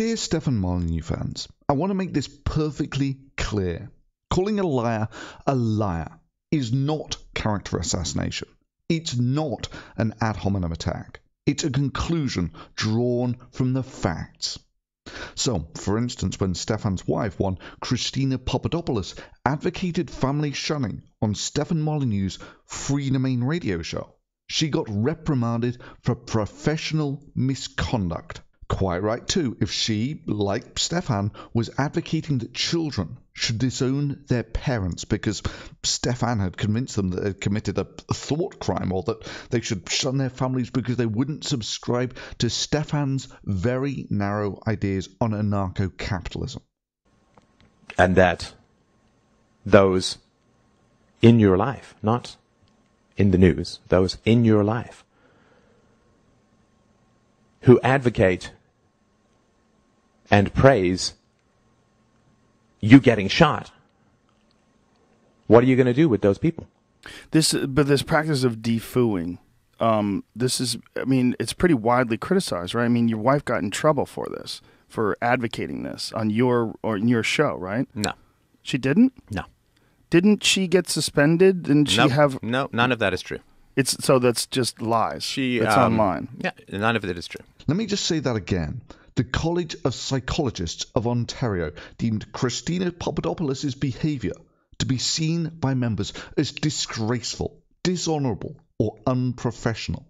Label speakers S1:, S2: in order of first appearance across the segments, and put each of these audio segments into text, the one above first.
S1: Dear Stefan Molyneux fans, I want to make this perfectly clear. Calling a liar a liar is not character assassination. It's not an ad hominem attack. It's a conclusion drawn from the facts. So, for instance, when Stefan's wife, one Christina Papadopoulos, advocated family shunning on Stefan Molyneux's Freedomain radio show, she got reprimanded for professional misconduct. Quite right, too, if she, like Stefan, was advocating that children should disown their parents because Stefan had convinced them that they'd committed a thought crime or that they should shun their families because they wouldn't subscribe to Stefan's very narrow ideas on anarcho capitalism.
S2: And that those in your life, not in the news, those in your life, who advocate and praise you getting shot. What are you going to do with those people?
S3: This, but this practice of defooing, um, this is, I mean, it's pretty widely criticized, right? I mean, your wife got in trouble for this, for advocating this on your or in your show, right?
S2: No,
S3: She didn't.
S2: no,
S3: Didn't she get suspended? Didn't she
S2: no,
S3: have?
S2: no. None of that is true.
S3: It's so that's just lies.
S2: She
S3: it's
S2: um,
S3: online.
S2: Yeah, none of it is true.
S1: Let me just say that again. The College of Psychologists of Ontario deemed Christina Papadopoulos' behaviour to be seen by members as disgraceful, dishonourable, or unprofessional.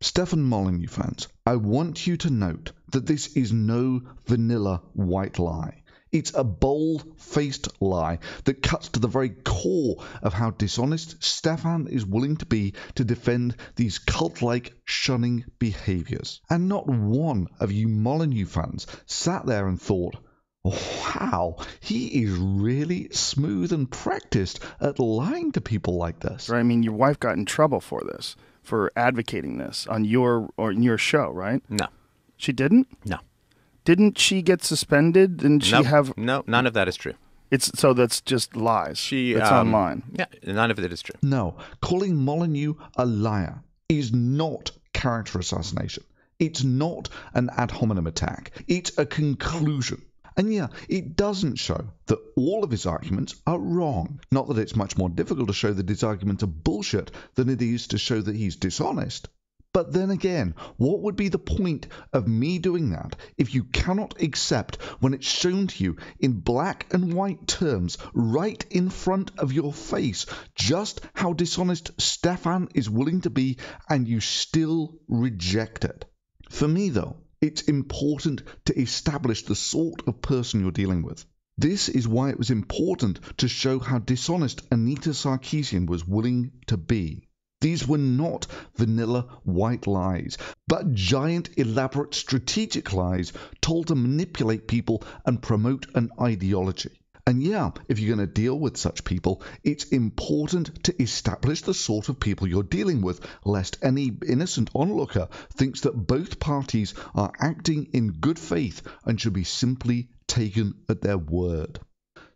S1: Stefan Molyneux fans, I want you to note that this is no vanilla white lie. It's a bold faced lie that cuts to the very core of how dishonest Stefan is willing to be to defend these cult like shunning behaviours. And not one of you Molyneux fans sat there and thought, wow, he is really smooth and practiced at lying to people like this.
S3: Right? I mean, your wife got in trouble for this, for advocating this on your or in your show, right?
S2: No,
S3: She didn't.
S2: no,
S3: Didn't she get suspended? Didn't she
S2: no,
S3: have?
S2: no. None of that is true.
S3: It's so that's just lies.
S2: She
S3: it's
S2: um,
S3: online.
S2: Yeah, none of it is true.
S1: No, calling Molyneux a liar is not character assassination. It's not an ad hominem attack. It's a conclusion. And yeah, it doesn't show that all of his arguments are wrong. Not that it's much more difficult to show that his arguments are bullshit than it is to show that he's dishonest. But then again, what would be the point of me doing that if you cannot accept when it's shown to you in black and white terms right in front of your face just how dishonest Stefan is willing to be and you still reject it? For me, though, it's important to establish the sort of person you're dealing with. This is why it was important to show how dishonest Anita Sarkeesian was willing to be. These were not vanilla white lies, but giant, elaborate, strategic lies told to manipulate people and promote an ideology. And yeah, if you're going to deal with such people, it's important to establish the sort of people you're dealing with, lest any innocent onlooker thinks that both parties are acting in good faith and should be simply taken at their word.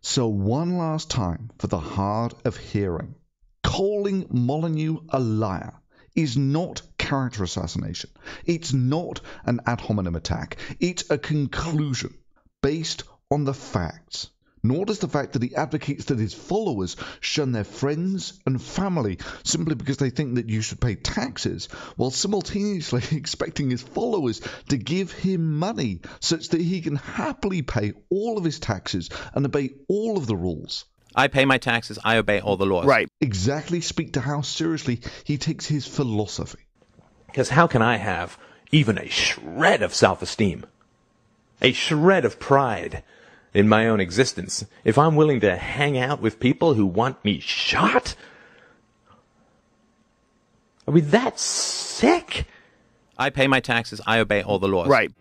S1: So, one last time for the hard of hearing calling Molyneux a liar is not character assassination. It's not an ad hominem attack. It's a conclusion based on the facts. Nor does the fact that he advocates that his followers shun their friends and family simply because they think that you should pay taxes, while simultaneously expecting his followers to give him money such that he can happily pay all of his taxes and obey all of the rules
S2: I pay my taxes. I obey all the laws.
S3: Right.
S1: exactly speak to how seriously he takes his philosophy.
S2: Because how can I have even a shred of self-esteem, a shred of pride in my own existence if I'm willing to hang out with people who want me shot? Are we that sick? I pay my taxes. I obey all the laws.
S3: Right.